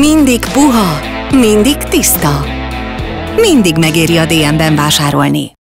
Mindig puha, mindig tiszta. Mindig megéri a DM-ben vásárolni.